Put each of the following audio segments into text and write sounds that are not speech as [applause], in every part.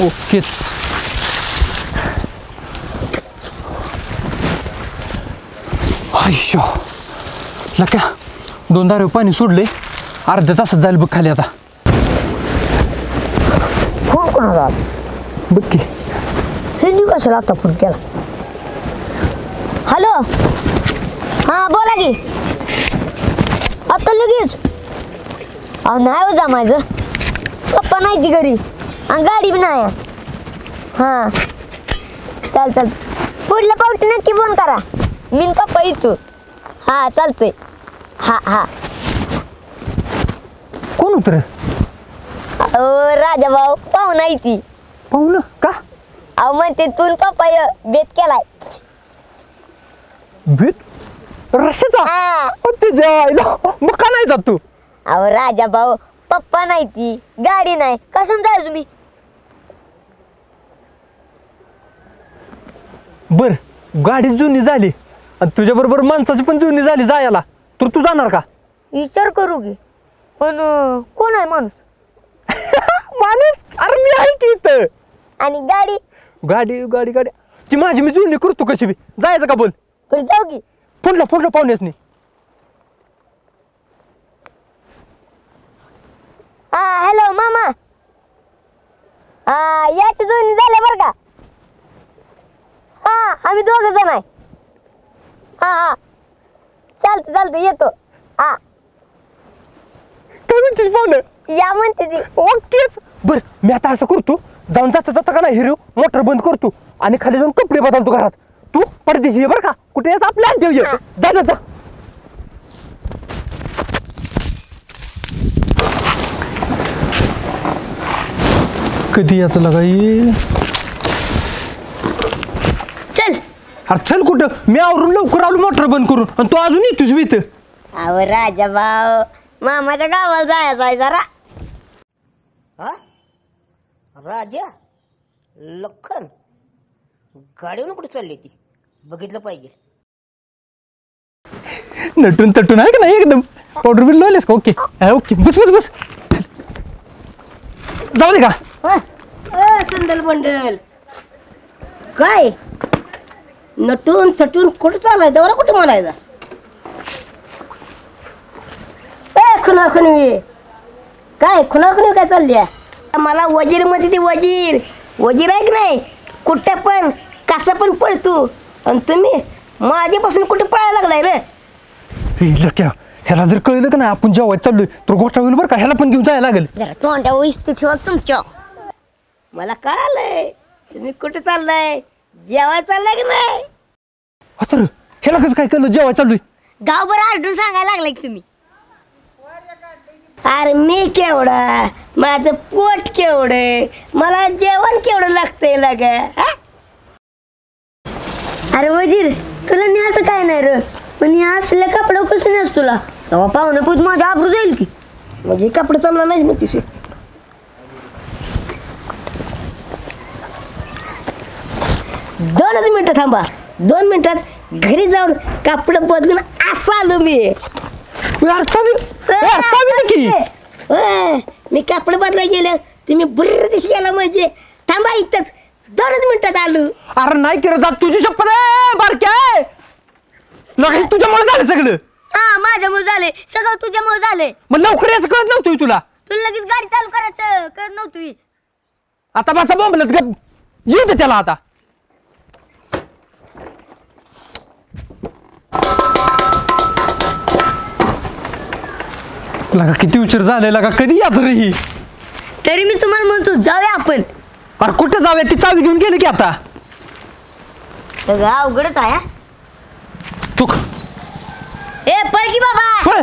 ओकेच आयुष्य लक्या दोन दारे पाणी सोडले. अर्ध्या तासात जाईल बघ खाली आता. फोन कोणाला बघ की. हे कशाला आता फोन केला? हॅलो? हां बोला की. आता लगेच. अहो नाही हो जमायचं. पप्पा नाही ती घरी. आणि गाडी बी नाही. हां. चाल चाल. पुढल्या पावटी नक्की फोन करा. मी पप्पा येतो हां चालतंय. हां हां. कोण उतर अहो राजा भाऊ पाहून आहे ती. पाहू का? अहो म्हणते तू न पप्पा य बेत केलाय. भेट? रस्त्याचा? हा. अ, मग का नाही जात तू? अहो राजा भाऊ पप्पा नाही ती. गाडी नाही. कसून जाय तुम्ही? बर गाडी जुनी झाली. आणि तुझ्या बरोबर माणसाची पण जुनी झाली जायला. तर तू जाणार का? विचार करू की. पण अं, कोण आहे माणूस? [laughs] माणूस? अरे मी आहे की इथं. आणि गाडी? गाडी गाडी गाडी. ती माझी मी जुळणी करतो कशी बी. जायचं का बोल? जाऊ की. फोनला फोनला पाहुण्यास नाही हा हॅलो मामा हा याची दोन्ही झाले बरं का हा आम्ही दोघं जण आहे. हा हा. चालतं चालतं येतो. हा. काय म्हणते पाहुणं या म्हणते ती. ओकेच. बर मी आता असं करतो. जाऊन जाता जाता का नाही हिरो मोटर बंद करतो. आणि खाली जाऊन कपडे बदलतो घरात. तू परदेशी ये बरं का. कुठे यायचं? आपल्या आत ये जा जा जा. कधी याचं लगा ये चल अरे चल कुठं? मी आवरून लवकर आलो मोटर बंद करून. आणि तू अजून येतोस मी इथं. अहो राजा भाऊ मामाच्या गावाला जायचं आहे जरा. हा? राजा? लखन? गाडीवर कुठे चालली ती? बघितलं पाहिजे. नटून तटून आहे का नाही एकदम? पावडर बिल लावलेस का? ओके. हा, ओके. बस बस बस. जाऊ दे का? अ, संदल बंडल काय? नटून थटून कुठं चालाय दौरा कुठे म्हणायचा ए खुना खुनवी काय खुना खुनवी काय चालली आहे मला वजीरमध्ये ती वजीर. वजीर आहे की नाही? कुठं पण कसं पण पळतो आणि तुम्ही माझ्यापासून कुठं पळायला लागलाय रे? हे लक्या ह्याला जर कळलं का नाही आपण जेव्हा चाललोय तर गोष्ट होईल बरं का? ह्याला पण घेऊन जायला लागेल. जरा तोंड्या वस्तू ठेवा तुमच्या. मला कळालंय. तुम्ही कुठं चाललाय? जेवाय चाललाय की नाही हा तर ह्याला कसं काय कळलं जेव्हा चाललोय? गावभर आरडून सांगायला लागलाय की तुम्ही. अरे मी केवढा? माझं पोट केवढं मला जेवण केवढं लागतंय लाग अरे वजीर तुला न्यायचं काय नाही र? पण या असल्या कपडा कसं नस तुला? तेव्हा पाहुणे पूज माझ्या आबरू जाईल की. म्हणजे कपडे चालणार नाही मग तिथे दोनच मिनिटं थांबा. दोन मिनिटात घरी जाऊन कापड बदलून असं आलो मी. मी कापड बदलाय गेलं तुम्ही बुर्र दिशी गेला म्हणजे. थांबा इथंच. दोनच मिनिटात आलो. अरे नाही करत जात तुझी शपथ आहे बारक्या आहे लगा हे तुझ्यामुळे झालं सगळं. हा माझ्यामुळे झाले सगळं तुझ्यामुळे झाले मग लवकर याचं कळत नव्हतं तुला. तुला लगेच गाडी चालू करायचं कळत नव्हती आता बसा बोंबलत येऊ दे त्याला आता. लगा किती उशीर झालेला का कधी याच रे ही? तरी मी तुम्हाला म्हणतो जाऊया आपण. अरे कुठे जाऊया? ती चावी घेऊन गेली की आता? सगळं अवघडच आहे हा. चुक. ए पळ की बाबा. पळ.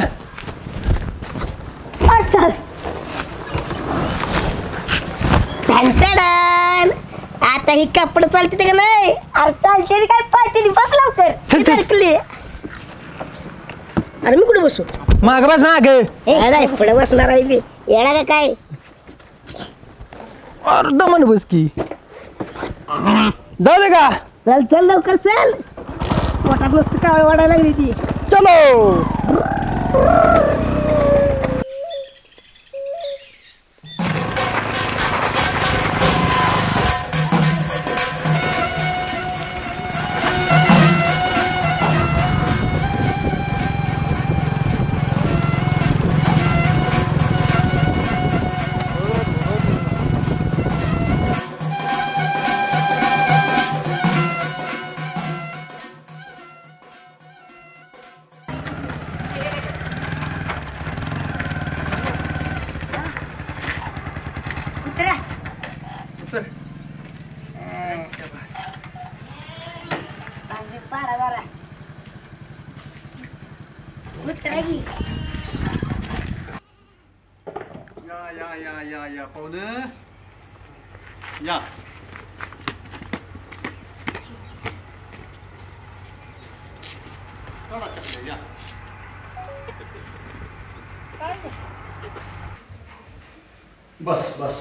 चल. आता ही कपडे चालते ते का नाही? अरे चालते रे काय पाळते बस लवकर. चल चल. अडकली अरे मी कुठे बसू? माग बस माग. नाही पुढे बसणार आहे मी. येणार का काय? अरे दमन बस की. जाऊ दे का? चल चल लवकर चल. पोटात मस्त कावळ वाढायला लागली ती. चलो. चला, चला, या बस बस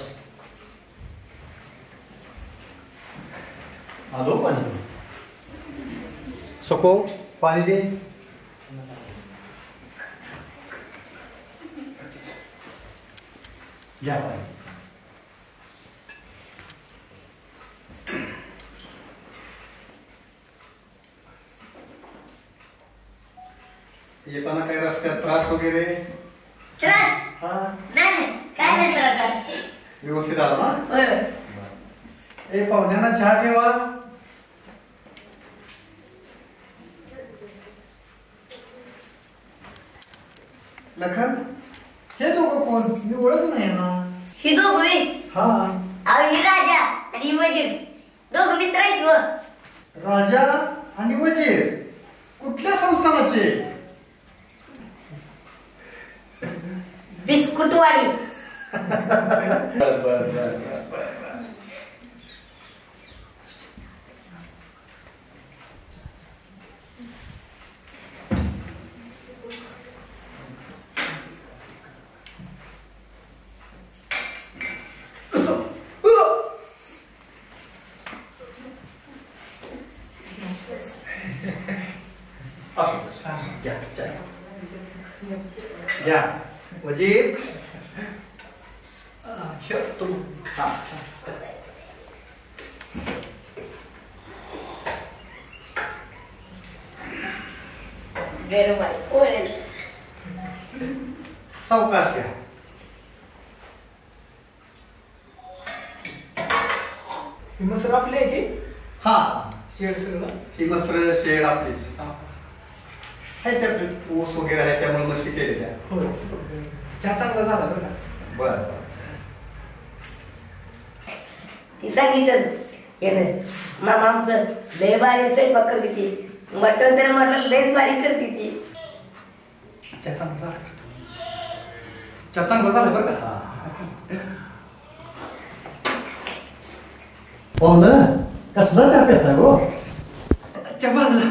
आलो पाणी सको पाणी दे या पाणी येताना काही रस्त्यात त्रास वगैरे त्रास हा नाही नाही, काय नाही सर आता व्यवस्थित आला ना होय होय. ए. पाहुण्यांना चहा ठेवा. लखन हे दोघं कोण? मी ओळख नाही ना ही दोघी हा. अहो ही राजा आणि ही वजीर. दोघं मित्र आहेत व. राजा आणि वजीर. कुठल्या संस्थानाचे? बिस्कुटवाडी बर बर बर बर बर असू दे, असू दे. या, चला. या वजीर शकतो हा गरम आहे ओळख. सावकाश घ्या ही मसर आपली आहे की हा शेड सगळं ही मस्त्र शेड आपलीच आहे त्या ऊस वगैरे आहे त्यामुळे मशी केलेल्या होय चहा चांगला झाला बरं. ती सांगितलं येणं मामा आमचं लय भारी स्वयंपाक करते ती मटण तर म्हटलं लयच भारी करते ती चहा झाला चहा चांगला झाला बरं का? हा. हो ना कसला चहा पेता गो चहा भाजला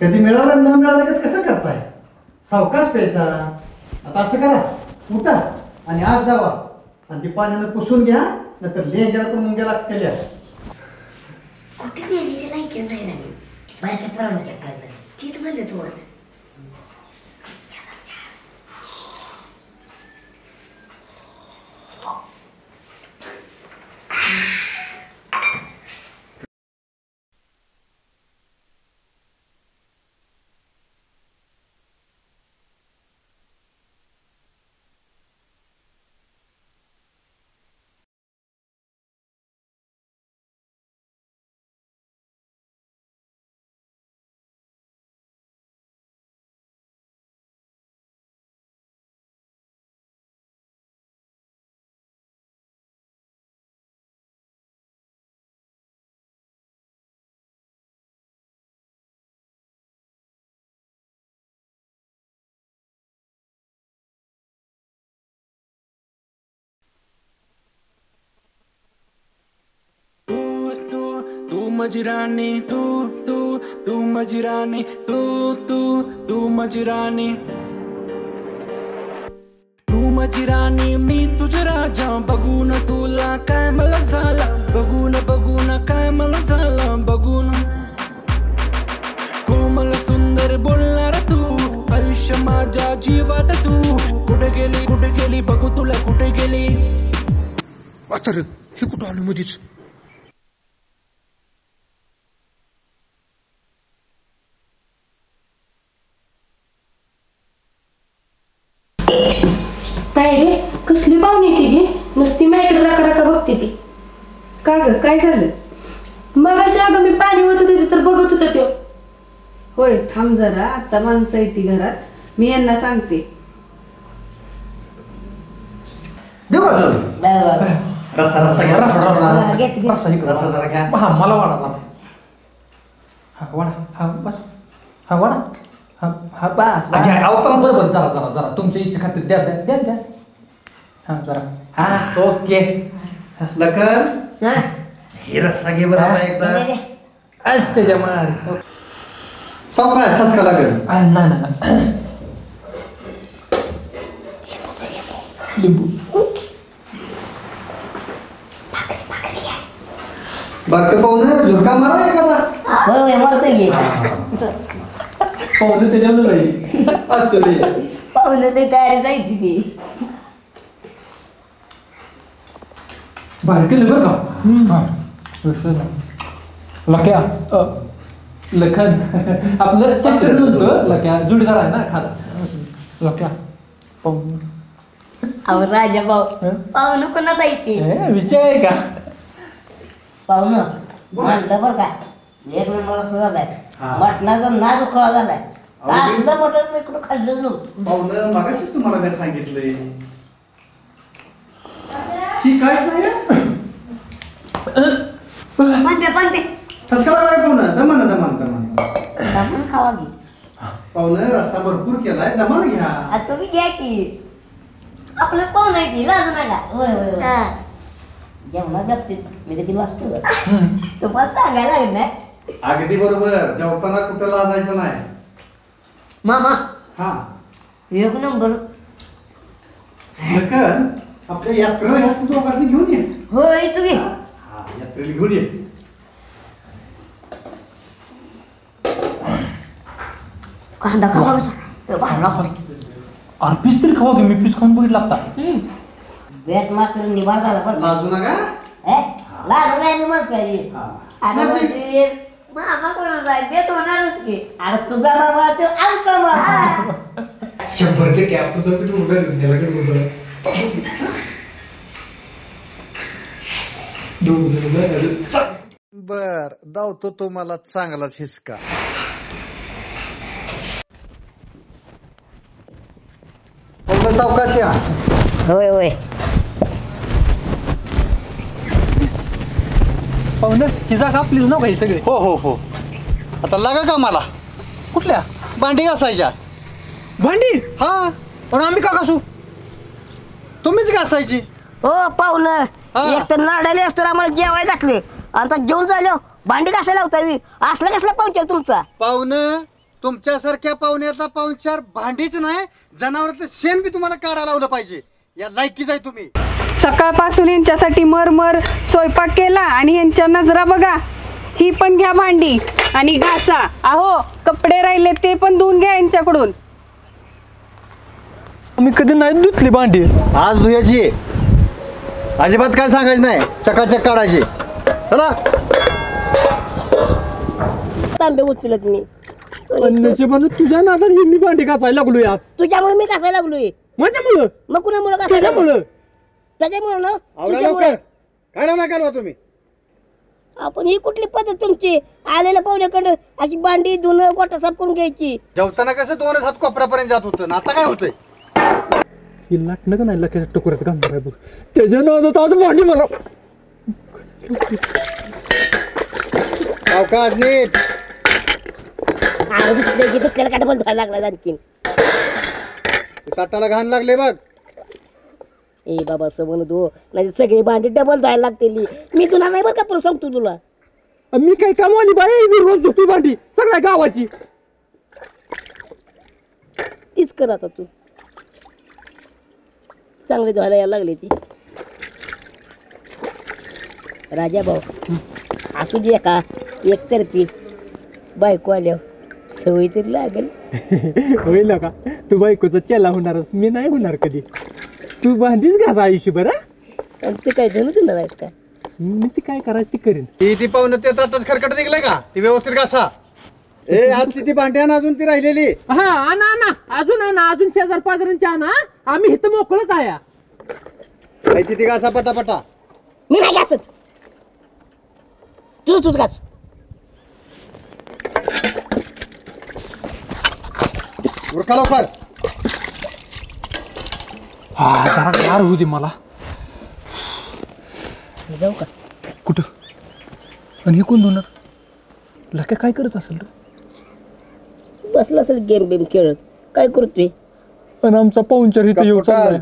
कधी मिळालं न मिळालं का कसं करताय? सावकाश प्यायचा. आता असं करा. उठा आणि आज जावा. आणि ती पाण्यानं पुसून घ्या नंतर लेंग्याला पण मुंग्या लागतेल्या कुठे नाही तिच्या लायकी नाही ना मी? बाहेरच्या पोरांच्या पाहिजे तीच म्हणलं थोडं तू मजरानी तू तू तू मजरानी तू तू तू मजरानी। तू मजरानी मी तुझ राजा बघून तुला काय मला झाला? बघून बघून काय मला झाला? बघून कोमल सुंदर बोलणार तू आयुष्य माझ्या जीवात तू. कुठे गेली कुठे गेली बघू तुला कुठे गेली? वाचर हे कुठं आलं मधीच? ग काय झालं? मग अशी अगं मी पाणी होत होते तर बघत होता तो होय थांब जरा आता माणसं येते घरात. मी यांना सांगते. देऊ का अजून? बरं, बरं. रस्सा रस्सा घ्या. रस्सा हा, घे, घे. रस्सा इकडं. रस्सा जरा घ्या. हा मला वाडा जरा हा वाडा हा बस. हा वाडा हा हा बस हा, घ्या, अहो, पण- बरं बरं जरा जरा जरा. तुमच्या इच्छा खातीर द्या द्या द्या द्या. हा जरा. हा. ओके. लखन? हा, हे रस्सा घे बरं आता एकदा. आज त्याच्या सावकाश ठसका लागेल. नाही नाही लिंबू. बारकं पाहून झुरका मारा एखादा. होय, होय, मरतोय की. पाहुणे त्याच्यावर जाईल असू पाहुणं तयारी जायची ती बाहेर केलं बरं का हा. लक्या अ, लखन आपलं चष्ट जुळतं लक्या जुडीदार आहे ना खात लक्या पाहून अहो राजा भाऊ? पाहुणं कोणाचा येते विषय आहे का पाहुणं म्हणलं बरं का एक नंबर झालाय. मटणाचा नाद उकळा झालाय मटण मी इकडं खाल्लं नव्हतं पाहुणं मगाशीच तुम्हाला मी सांगितलंय ही काहीच नाही म्हणते म्हणते ठसका लागलाय पाहुणं दमान दमान दमान दमून खावा की पाहुणं रस्सा भरपूर केलाय दमान घ्या आता तुम्ही घ्या की आपलं पाहुणं आहे की लाजू नका होय होय होय जेवणा बाबतीत मी देखील वाचतो तुम्हाला सांगायला लागेल ना अगदी बरोबर जेवताना कुठं लाजायचं नाही मामा हा एक नंबर लखन आपल्या यात्रेला ह्या तू दोघांनी घेऊन ये. होय तू घे हा यात्रेला घेऊन ये. कांदा खावा भाला अरे पीस तरी खावा की मी पीस खाऊन बघितला आता. बेट मात्र निभार झाला पण लाजू नका. लाज नाही माणसाची हा. अरे नाही, म्हणजे मामा कोणाचा आहे होणारच की. अरे तुझा बाबा तो आमचा बाबा शंभर टक्के आपण जर पीठ उडलं गेला की बर दावतो तुम्हाला चांगलाच हिसका. सावकाश या. होय होय. पाहुणे ही जागा आपलीच नव्ह का ही सगळी? हो हो हो. आता लागा का मला? कुठल्या? भांडी घासायच्या. भांडी? हा. पण आम्ही का कसू तुम्हीच घासायची हो पाहुणं हा. एक तर नाडाले असतो आम्हाला जेवायला दाखले आता जेवण झालं भांडी कशाला लावतावी. असला कसला पाहुणचार तुमचा? पाहुणं तुमच्यासारख्या पाहुण्याचा पाहुणचार भांडीच नाही जनावरांचं शेण बी तुम्हाला काढायला लावलं पाहिजे. या लायकीच आहे तुम्ही. सकाळपासून यांच्यासाठी मरमर स्वयंपाक केला आणि यांच्या नजरा बघा. ही पण घ्या भांडी आणि घासा. अहो कपडे राहिले ते पण धुवून घ्या यांच्याकडून. मी कधी नाही धुतली भांडी. आज धुयाची. अजिबात काय सांगायचं नाही. चकाचक काढायची. चला. तांबे उचलत मी. तुझ्या नादात ही मी भांडी घासायला लागलो आज. तुझ्यामुळे मी कसायला लागलोय. माझ्यामुळं? मग कुणामुळे कसायला त्याच्यामुळं त्याच्यामुळे ना? आवरा तुझ्यामुळं. लवकर काय नाव कालवा तुम्ही? आपण ही कुठली पद्धत तुमची? आलेल्या पाहुण्याकडं अशी भांडी धुणं गोटा साफ करून घ्यायची. जेवताना कसं दोनच हात कोपऱ्यापर्यंत जात होतं. ना आता काय होतंय? ही लाटणं का नाही घालणार आहे बघ. त्याच्या नादात आज भांडी मला. अवकाश नीट. दुसऱ्याला काटा लागला आणखीन. ताटाला घाण लागले बघ. ए बाबा असं म्हणत हो नाही सगळी भांडी डबल धुवायला लागतेली मी तुला नाही बरं का पण सांगतो तुला? मी काय कामवाली बाई मी रोज धुतोय भांडी. सगळ्या गावाची. तीच कर आता तू. चांगले धुवायला यायला लागले ती. राजा भाऊ असू दे का? एकतर्फी बायको आल्यावर सवय तरी लागेल. होईल का? तू बायकोचा चेला होणारच मी नाही होणार कधी. तू भांडीच घासा आयुष्यभर हा? आणि ते काय धुणं तुला आहेत का मी ती काय करायचं ती करेन. ती ती पाहुणं ते ताटच खरकट निघलंय का? ती व्यवस्थित घासा. ए आज ती भांडी आण अजून ती राहिलेली. हा आणा आणा अजून आणा अजून शेजार पाजारांची आणा आम्ही इथं मोकळच आहे. काय ती ती घासा पटापटा. मी नाही घासत तुझं तूच घास. उरका लवकर. हा जरा गार होऊ दे मला. जाऊ का? कुठं? आणि हे कोण धुणार? लक्या काय करत असेल रे? बसला असेल गेम बेम खेळत. काय करतोय? आणि आमचा पाहुणचार इथे येऊ चाललाय.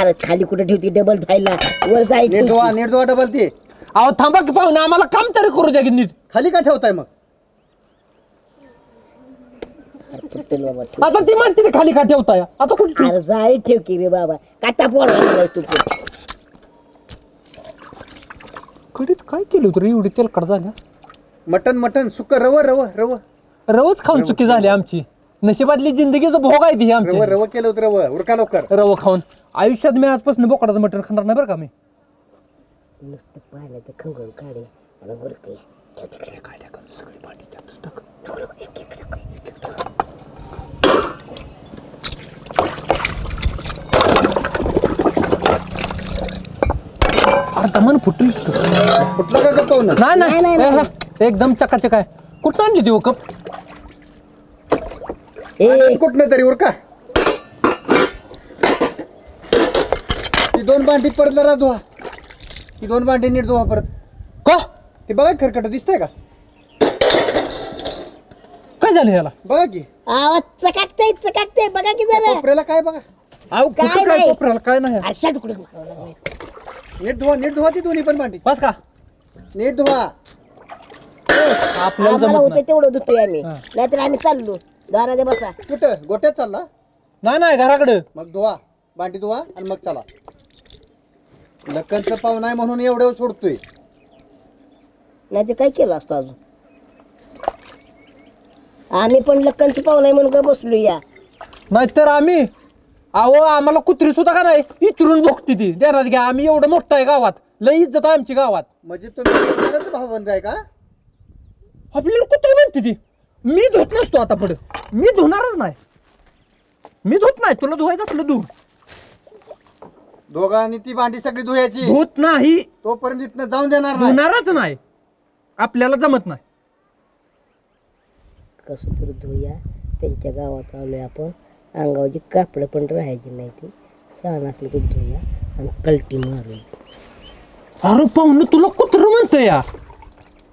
अरे खाली कुठे ठेवते? डबल धायला वर नीट जायचं धुवा नीट धुवा डबल ते. अहो थांबा की पाहुणे आम्हाला काम तरी करू द्या की नीट. खाली का ठेवताय मग? फुटेल बाबा ठेव. आता ती म्हणते की खाली का ठेवताय? आता कुठे अरे जाळी ठेव की रे बाबा. काटा पोळा तू पण. कडीत काय केलं होतं रे? एवढी तेलकट झाल्या. मटन मटन सुक रव रव रव. रवच खाऊन चुकी झाली आमची. नशिबातली जिंदगीचं भोग आहे ती आमची. रव केलं होतं रव. उरका लवकर. रव खाऊन. आयुष्यात मी आजपासून बोकडाचं मटण खाणार नाही बरं का मी. नुसतं पाहिलं तर खंगून काढे. मला वर काय ठेव तिकडे नको, नको, एक- एक नको. अर्धा मन फुटली कुठलं का गप्पावून नाही नाही, नाही नाही. हे, एकदम चकाचक आहे. कुठं आणली ती कप ए कुठनं तरी उरका. ती दोन भांडी परत जरा धुवा. ती दोन भांडी नीट धुवा परत. का? ती बघा खरकट दिसतंय का? काय झालं याला? बघा की. आवाज चकाकतय चकाकतय. बघा की जरा. कोपऱ्याला काय बघा? अहो काय कुठं काय नाही. कोपऱ्याला काय नाही? आरशा तुकडे. नीट धुवा नीट धुवा ती दोन्ही पण भांडी. बस का? नीट धुवा. आपल्याला आम्हाला जमत होतं नाही. तेवढं धुतोय आम्ही. हा. नाहीतर आम्ही चाललो. दाराने बसा. कुठं? गोट्यात चालला? नाही नाही घराकडे. मग धुवा. भांडी धुवा आणि मग चला. लखनचं पाहुणा आहे म्हणून एवढं सोडतोय. नाही ते काय केलं असतं अजून? आम्ही पण लक्कनचं पाहुणा आहे म्हणून काय बसलो या. नाहीतर आम्ही अहो आम्हाला कुत्री सुद्धा का नाही? इचरून बघती ती. देणार घ्या. आम्ही एवढं मोठं आहे गावात. लई इज्जत आहे आमची गावात. म्हणजे तुम्ही भावबंद आहे का? आपल्याला कुत्री म्हणते ती. मी धुत नसतो आता पुढे. मी धुणारच नाही. मी धुत नाही. तुला धुवायचं असलं धु दोघांनी ती भांडी सगळी धुयाची धुत नाही. तोपर्यंत इथनं जाऊन देणार नाही. धुणारच नाही. आपल्याला जमत नाही. कसं तर धुया. त्यांच्या गावात आलोय आपण. अंगावरची कापडं पण राहायची नाही ती. सण असलं की धुया आणि कलटी मारू अरे पाहुणं तुला कुत्र म्हणतं या?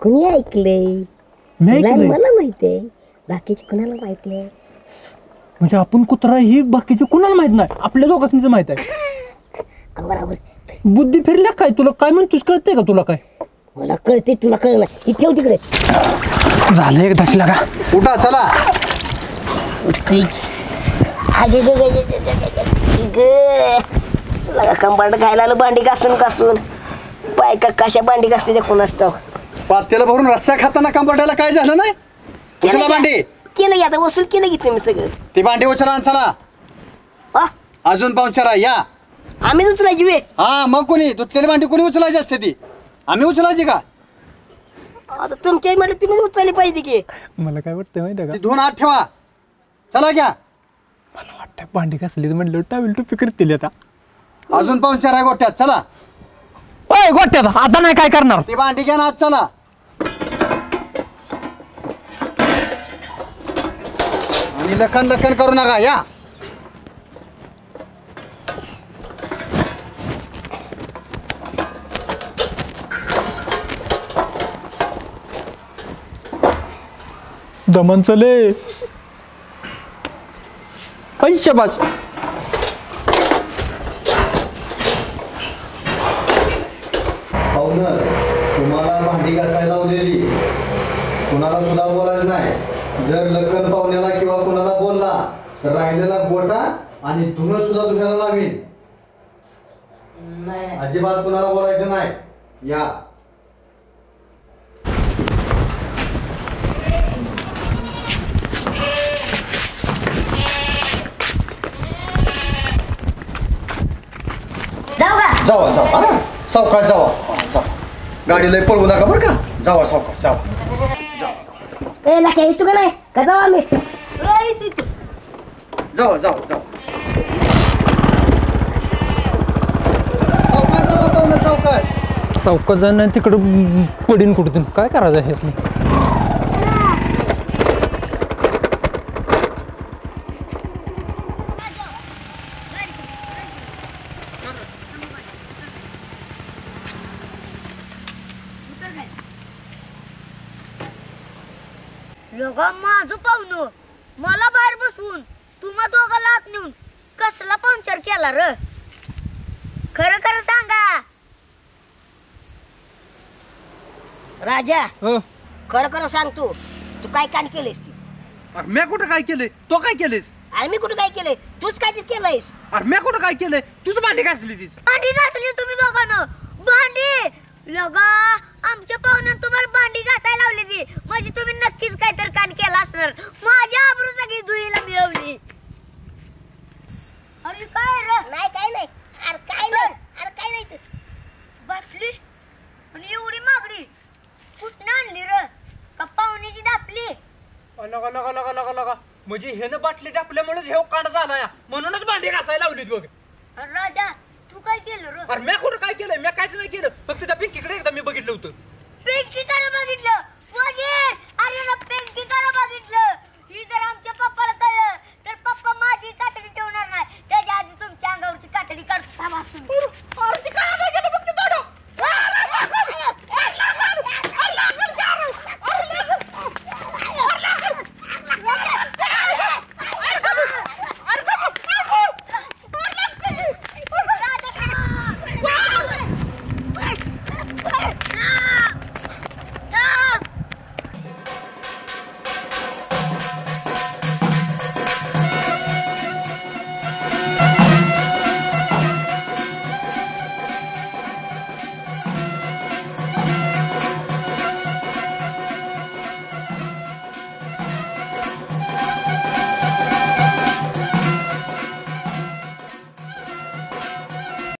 कुणी ऐकलंय? ऐकलंय. मला माहिती आहे. बाकीची कुणाला माहिती आहे? म्हणजे आपण कुत्रा ही बाकीचे कुणाला माहीत नाही? आपल्या दोघांच माहीत आहे. [laughs] बरोबर बुद्धी फिरल्या काय? तुला काय म्हणतोस कळतंय का तुला काय? मला कळते तुला कळलं ही ठेव तिकडे. झालं एकदाच लागा उठा चला. आगे गे गे गे गे गे गे गे. लगा कंबाड खायला आलं भांडी घासून घासून. बायका कशा भांडी घासते ते ठाऊक. पात्याला भरून रस्सा खाताना कंबरड्याला काय झालं नाही? उचला भांडी. केलं की आता वसूल केलं की मी सगळं. ती भांडी उचला आणि चला. हा? अजून पाहुणचारा या. आम्ही उचलायची वे हा मग कोणी? धुतलेली भांडी कोणी उचलायची असते ती? आम्ही उचलायची का? आता तुमच्या मध्ये तुम्ही उचलली पाहिजे की. मला काय वाटतं माहिती ती धुवून हात ठेवा. चला घ्या. मला वाटतं भांडी घासली म्हणलं टावेल टोपी करतील आता. अजून पाहुणचार आहे गोट्यात. चला. ओय गोट्यात. आता नाही काय करणार. ती भांडी घ्या ना आज चला. लखन लखन करू नका या. दमन चले. ऐशाबाज पाहुणं तुम्हाला भांडी घासायला लावलेली. कुणाला सुद्धा बोलायचं नाही. जर लखन पाहुण्याला किंवा कुणाला बोलला तर राहिलेला गोटा आणि धुणं सुद्धा धुण्याला लागेल. अजिबात कुणाला बोलायचं नाही. या. जावा जावा? सावकाश जावा. जावा. गाडी लय पळवू नका बरं का. जावा सावकाश जावा. ए नका येतो का नाही का जाऊ आम्ही ए, इथं, इथं. जावा जावा जावा सावकाश जावा पाहुणं सावकाश चौकात जाणं तिकडं पडीन कुठून काय करायचं हेच नाही लगा माझं पाहुणं मला बाहेर बसवून तुम्हा दोघाला आत नेऊन कसला पंक्चर केला र खरं खरं सांगा राजा. हो. खरं खरं सांग तू. तू काय कान केलेस अरे मी कुठं काय केलंय? तो काय केलेस आणि मी कुठं काय केलंय? तूच काय ते केलंयस? अरे मी कुठं काय केलंय? तुझं भांडी घासली तीस. भांडी घासली तुम्ही दोघांना. भांडी! लगा आमच्या पाहुण्यात तुम्हाला भांडी घासायला लावली ती. म्हणजे तुम्ही नक्कीच काहीतरी कान केला असणार. माझ्या आबरू सगळी दुईला मिळवली. अरे काय रे? नाही काय नाही. अरे काय नाही. अरे काय नाही. ते. कुठनं आणली र? पप्पा उन्हीची दापली. नका नका नका नका नका. म्हणजे हेनं बाटली टाकल्यामुळे हे कांड झाला या. म्हणूनच भांडी घासायला लावली बघ. अरे राजा तू काय केलं र? अरे मी कुठं काय केलं? मी काहीच नाही केलं. फक्त त्या पिंकीकडे एकदा मी बघितलं होतं. पेंटी बघितलं? वजीर! अरे ना पेंटी करा बघितलं. ही जर आमच्या पप्पाला कळलं तर पप्पा माझी कातडी ठेवणार नाही. त्याच्या आधी तुमच्या अंगावरची कातडी काढता थांबा काय